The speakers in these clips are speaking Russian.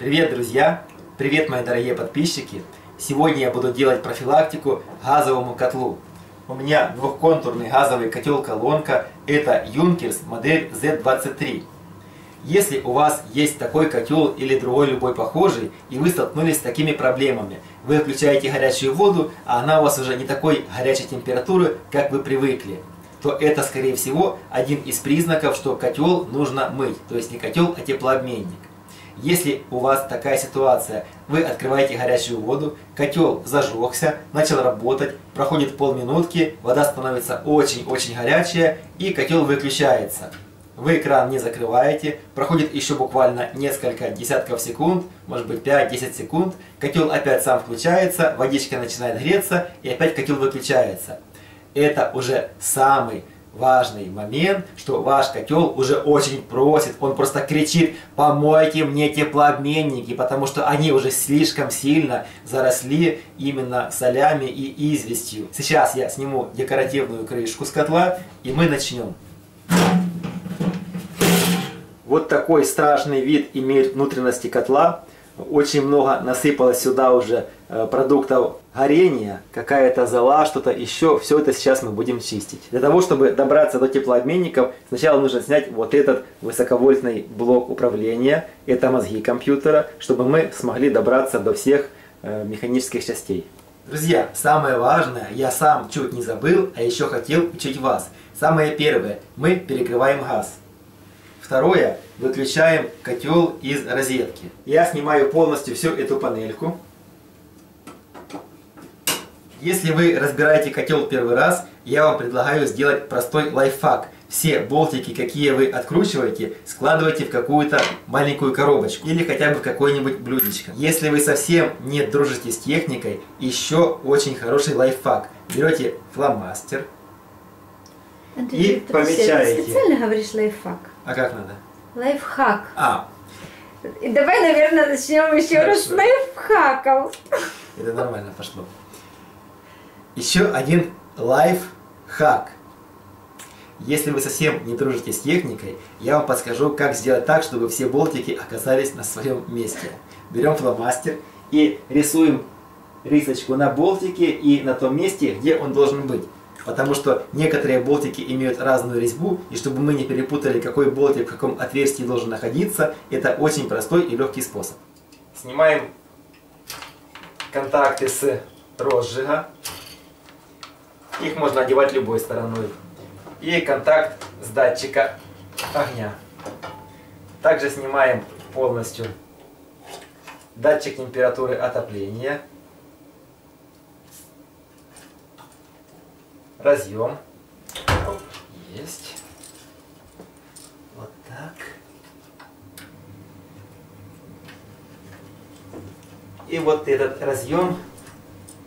Привет, друзья! Привет, мои дорогие подписчики! Сегодня я буду делать профилактику газовому котлу. У меня двухконтурный газовый котел-колонка. Это Юнкерс модель Z23. Если у вас есть такой котел или другой любой похожий, и вы столкнулись с такими проблемами, вы включаете горячую воду, а она у вас уже не такой горячей температуры, как вы привыкли, то это, скорее всего, один из признаков, что котел нужно мыть. То есть не котел, а теплообменник. Если у вас такая ситуация, вы открываете горячую воду, котел зажегся, начал работать, проходит полминутки, вода становится очень-очень горячая и котел выключается. Вы экран не закрываете, проходит еще буквально несколько десятков секунд, может быть 5-10 секунд, котел опять сам включается, водичка начинает греться и опять котел выключается. Это уже самый важный момент, что ваш котел уже очень просит, он просто кричит, помойте мне теплообменники, потому что они уже слишком сильно заросли именно солями и известью. Сейчас я сниму декоративную крышку с котла и мы начнем. Вот такой страшный вид имеет внутренности котла. Очень много насыпалось сюда уже э, продуктов горения, какая-то зола, что-то еще. Все это сейчас мы будем чистить. Для того, чтобы добраться до теплообменников, сначала нужно снять вот этот высоковольтный блок управления. Это мозги компьютера, чтобы мы смогли добраться до всех э, механических частей. Друзья, самое важное, я сам чуть не забыл, а еще хотел учить вас. Самое первое, мы перекрываем газ. Второе, выключаем котел из розетки. Я снимаю полностью всю эту панельку. Если вы разбираете котел первый раз, я вам предлагаю сделать простой лайфхак. Все болтики, какие вы откручиваете, складывайте в какую-то маленькую коробочку или хотя бы в какое-нибудь блюдечко. Если вы совсем не дружите с техникой, еще очень хороший лайфхак. Берете фломастер Андрей, и ты помечаете. специально говоришь лайфхак. А как надо? Лайфхак. А, И давай, наверное, начнем еще раз с Хорошо. лайфхаков. Это нормально пошло. Еще один лайфхак. Если вы совсем не дружите с техникой, я вам подскажу, как сделать так, чтобы все болтики оказались на своем месте. Берем фломастер и рисуем рисочку на болтике и на том месте, где он должен быть. Потому что некоторые болтики имеют разную резьбу, и чтобы мы не перепутали, какой болтик в каком отверстии должен находиться, это очень простой и легкий способ. Снимаем контакты с розжига. Их можно одевать любой стороной. И контакт с датчика огня. Также снимаем полностью датчик температуры отопления. Разъем. Есть. Вот так. И вот этот разъем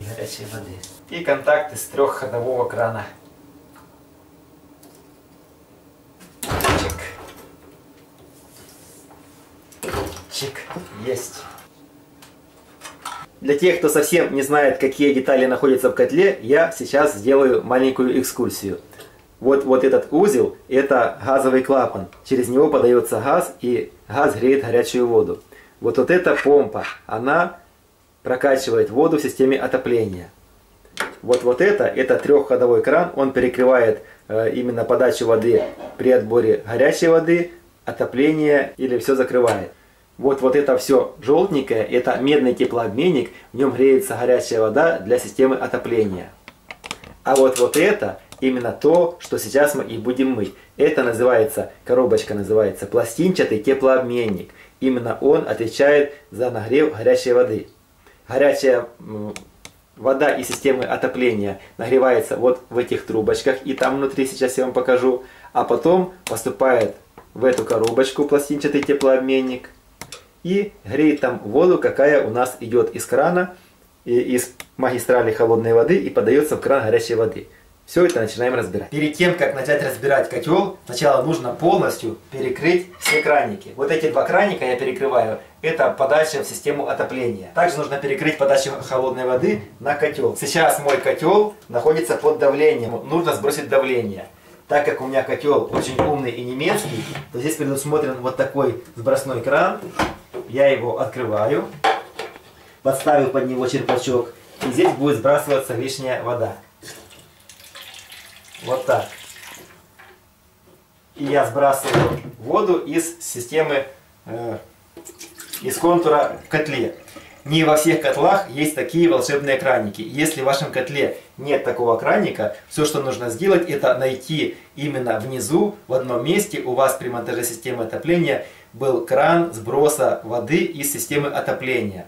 горячей воды. И контакты с трехходового крана. Чик. Чик. Есть. Для тех, кто совсем не знает, какие детали находятся в котле, я сейчас сделаю маленькую экскурсию. Вот, вот этот узел – это газовый клапан. Через него подается газ, и газ греет горячую воду. Вот, вот эта помпа, она прокачивает воду в системе отопления. Вот, вот это, это трехходовой кран, он перекрывает э, именно подачу воды при отборе горячей воды, отопление или все закрывает. Вот, вот это все желтенькое, это медный теплообменник, в нем греется горячая вода для системы отопления. А вот вот это именно то, что сейчас мы и будем мыть. Это называется, коробочка называется пластинчатый теплообменник. Именно он отвечает за нагрев горячей воды. Горячая вода из системы отопления нагревается вот в этих трубочках, и там внутри сейчас я вам покажу. А потом поступает в эту коробочку пластинчатый теплообменник и греет там воду, какая у нас идет из крана, из магистрали холодной воды и подается в кран горячей воды. Все это начинаем разбирать. Перед тем, как начать разбирать котел, сначала нужно полностью перекрыть все краники. Вот эти два краника я перекрываю. Это подача в систему отопления. Также нужно перекрыть подачу холодной воды на котел. Сейчас мой котел находится под давлением. Нужно сбросить давление. Так как у меня котел очень умный и немецкий, то здесь предусмотрен вот такой сбросной кран. я его открываю, подставил под него черпачок, и здесь будет сбрасываться лишняя вода. Вот так. И я сбрасываю воду из системы, э, из контура в котле. Не во всех котлах есть такие волшебные краники. Если в вашем котле нет такого краника, все, что нужно сделать, это найти именно внизу, в одном месте, у вас при монтаже системы отопления был кран сброса воды из системы отопления.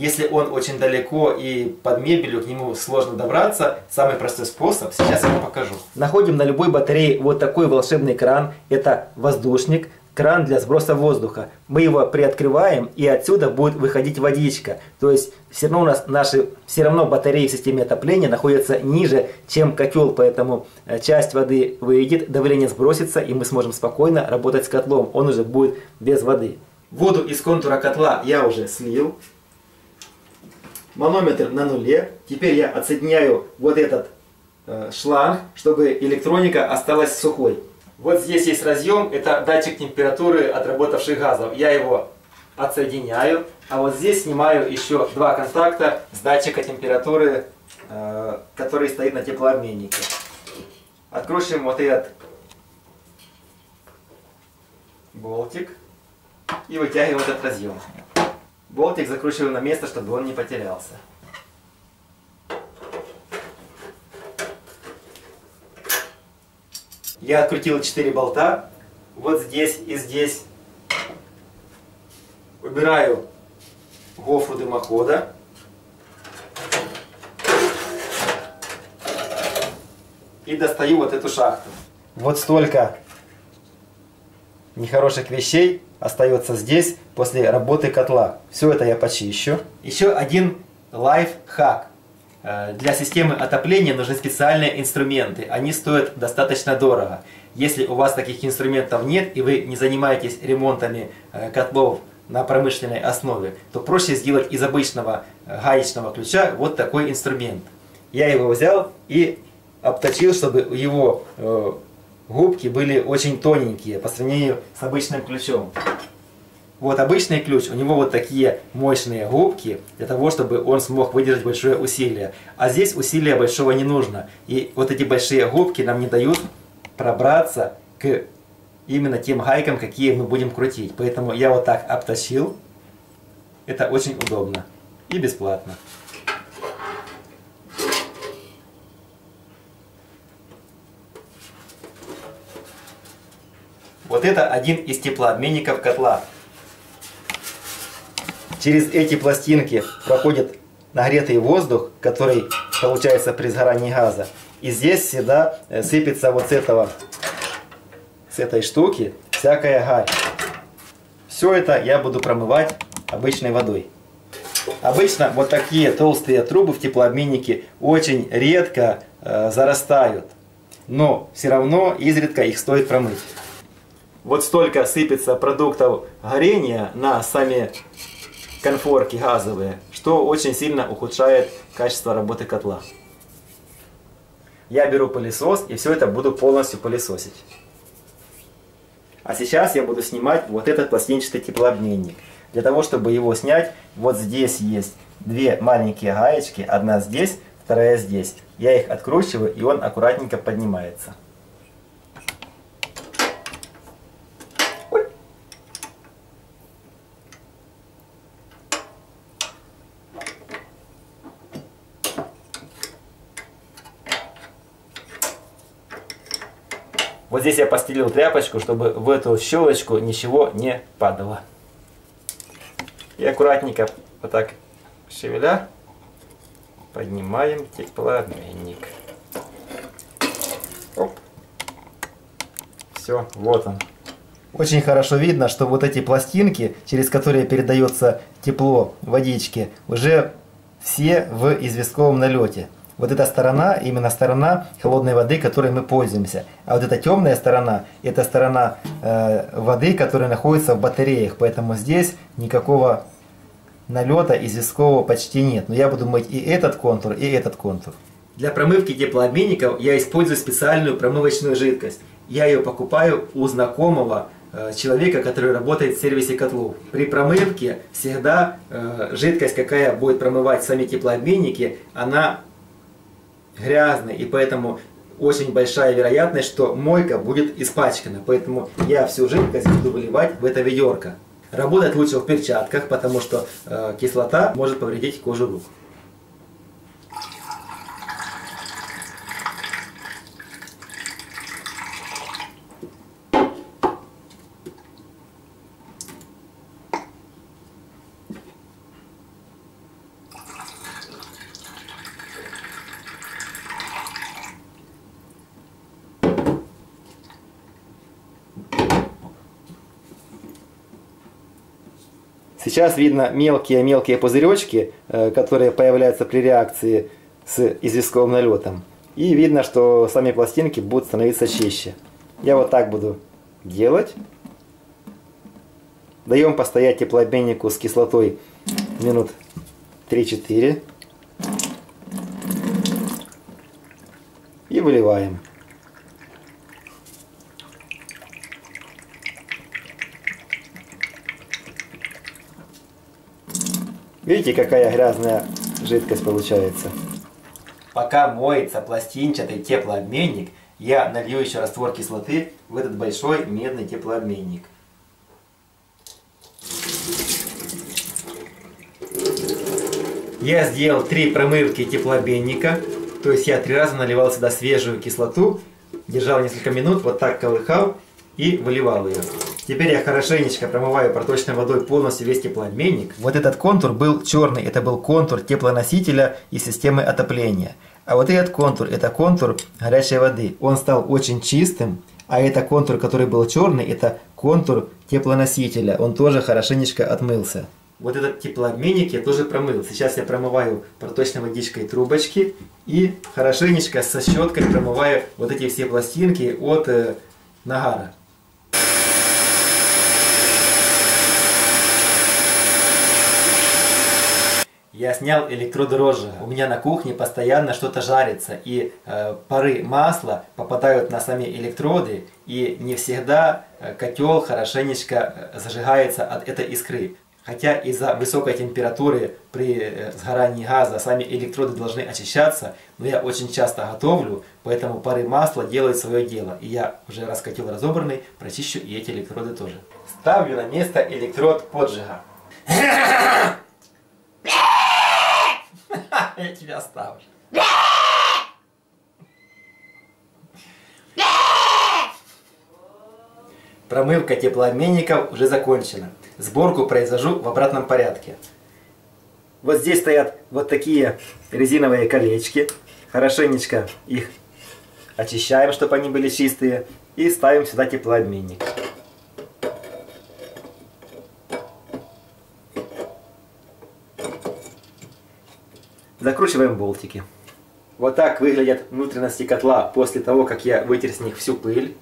Если он очень далеко и под мебелью к нему сложно добраться, самый простой способ, сейчас я вам покажу. Находим на любой батарее вот такой волшебный кран. Это воздушник, кран для сброса воздуха. Мы его приоткрываем и отсюда будет выходить водичка. То есть все равно у нас наши все равно батареи в системе отопления находятся ниже, чем котел, поэтому э, часть воды выйдет, давление сбросится и мы сможем спокойно работать с котлом. Он уже будет без воды. Воду из контура котла я уже слил. Манометр на нуле. Теперь я отсоединяю вот этот э, шланг, чтобы электроника осталась сухой. Вот здесь есть разъем, это датчик температуры отработавших газов. Я его отсоединяю, а вот здесь снимаю еще два контакта с датчика температуры, э, который стоит на теплообменнике. Откручиваем вот этот болтик и вытягиваем этот разъем. Болтик закручиваем на место, чтобы он не потерялся. Я открутил 4 болта. Вот здесь и здесь. Убираю гофру дымохода. И достаю вот эту шахту. Вот столько нехороших вещей остается здесь после работы котла. Все это я почищу. Еще один лайфхак. Э, для системы отопления нужны специальные инструменты. Они стоят достаточно дорого. Если у вас таких инструментов нет и вы не занимаетесь ремонтами э, котлов на промышленной основе, то проще сделать из обычного э, гаечного ключа вот такой инструмент. Я его взял и обточил, чтобы его губки были очень тоненькие по сравнению с обычным ключом. Вот обычный ключ, у него вот такие мощные губки, для того, чтобы он смог выдержать большое усилие. А здесь усилия большого не нужно. И вот эти большие губки нам не дают пробраться к именно тем гайкам, какие мы будем крутить. Поэтому я вот так обтащил. Это очень удобно и бесплатно. Вот это один из теплообменников котла. Через эти пластинки проходит нагретый воздух, который получается при сгорании газа. И здесь всегда э, сыпется вот с этого, с этой штуки всякая гарь. Все это я буду промывать обычной водой. Обычно вот такие толстые трубы в теплообменнике очень редко э, зарастают. Но все равно изредка их стоит промыть. Вот столько сыпется продуктов горения на сами конфорки газовые, что очень сильно ухудшает качество работы котла. Я беру пылесос и все это буду полностью пылесосить. А сейчас я буду снимать вот этот пластинчатый теплообменник. Для того, чтобы его снять, вот здесь есть две маленькие гаечки, одна здесь, вторая здесь. Я их откручиваю, и он аккуратненько поднимается. Вот здесь я постелил тряпочку, чтобы в эту щелочку ничего не падало. И аккуратненько вот так шевеля поднимаем теплообменник. Оп. Все, вот он. Очень хорошо видно, что вот эти пластинки, через которые передается тепло водички, уже все в известковом налете. Вот эта сторона, именно сторона холодной воды, которой мы пользуемся. А вот эта темная сторона, это сторона э, воды, которая находится в батареях. Поэтому здесь никакого налета известкового почти нет. Но я буду мыть и этот контур, и этот контур. Для промывки теплообменников я использую специальную промывочную жидкость. Я ее покупаю у знакомого э, человека, который работает в сервисе котлов. При промывке всегда э, жидкость, какая будет промывать сами теплообменники, она грязная, и поэтому очень большая вероятность, что мойка будет испачкана. Поэтому я всю жидкость буду выливать в это ведерко. Работать лучше в перчатках, потому что э, кислота может повредить кожу рук. Сейчас видно мелкие-мелкие пузыречки, э, которые появляются при реакции с известковым налетом. И видно, что сами пластинки будут становиться чище. Я вот так буду делать. Даем постоять теплообменнику с кислотой минут 3-4. И выливаем. Видите, какая грязная жидкость получается. Пока моется пластинчатый теплообменник, я налью еще раствор кислоты в этот большой медный теплообменник. Я сделал три промывки теплообменника, то есть я три раза наливал сюда свежую кислоту, держал несколько минут, вот так колыхал и выливал ее. Теперь я хорошенечко промываю проточной водой полностью весь теплообменник. Вот этот контур был черный, это был контур теплоносителя и системы отопления. А вот этот контур, это контур горячей воды. Он стал очень чистым, а это контур, который был черный, это контур теплоносителя. Он тоже хорошенечко отмылся. Вот этот теплообменник я тоже промыл. Сейчас я промываю проточной водичкой трубочки и хорошенечко со щеткой промываю вот эти все пластинки от э, нагара. Я снял электроды розжига. У меня на кухне постоянно что-то жарится, и э, пары масла попадают на сами электроды, и не всегда э, котел хорошенечко э, зажигается от этой искры. Хотя из-за высокой температуры при э, сгорании газа сами электроды должны очищаться, но я очень часто готовлю, поэтому пары масла делают свое дело. И я уже раз котел разобранный, прочищу и эти электроды тоже. Ставлю на место электрод поджига. Я тебя оставлю. Промывка теплообменников уже закончена. Сборку произвожу в обратном порядке. Вот здесь стоят вот такие резиновые колечки. Хорошенечко их очищаем, чтобы они были чистые. И ставим сюда теплообменник. Закручиваем болтики. Вот так выглядят внутренности котла после того, как я вытер с них всю пыль.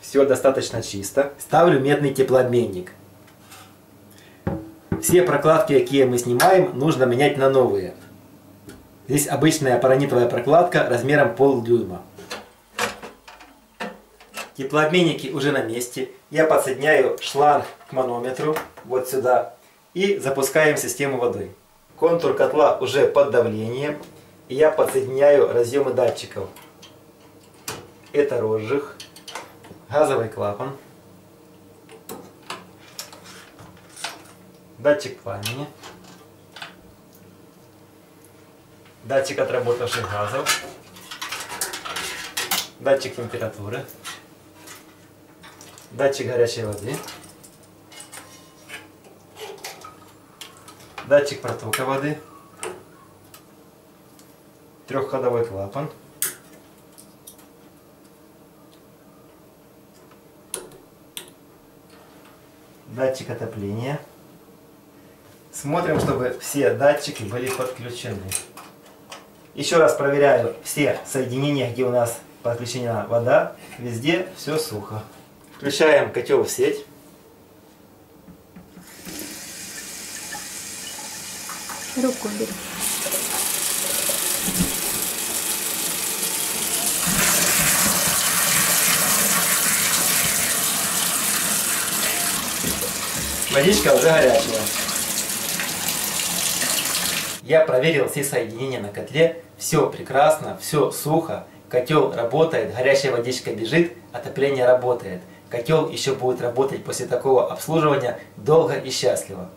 Все достаточно чисто. Ставлю медный теплообменник. Все прокладки, какие мы снимаем, нужно менять на новые. Здесь обычная паранитовая прокладка размером полдюйма. Теплообменники уже на месте. Я подсоединяю шланг к манометру вот сюда и запускаем систему воды. Контур котла уже под давлением. И я подсоединяю разъемы датчиков. Это розжиг, газовый клапан, датчик пламени, датчик отработавших газов, датчик температуры, датчик горячей воды. Датчик протока воды, трехходовой клапан, датчик отопления. Смотрим, чтобы все датчики были подключены. Еще раз проверяю все соединения, где у нас подключена вода. Везде все сухо. Включаем котел в сеть. Руку беру. Водичка уже горячая. Я проверил все соединения на котле. Все прекрасно, все сухо. Котел работает, горячая водичка бежит, отопление работает. Котел еще будет работать после такого обслуживания долго и счастливо.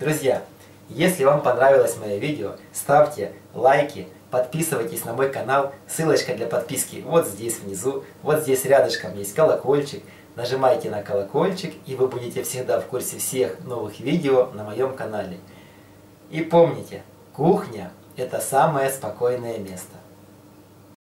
Друзья, если вам понравилось мое видео, ставьте лайки, подписывайтесь на мой канал. Ссылочка для подписки вот здесь внизу. Вот здесь рядышком есть колокольчик. Нажимайте на колокольчик, и вы будете всегда в курсе всех новых видео на моем канале. И помните, кухня – это самое спокойное место.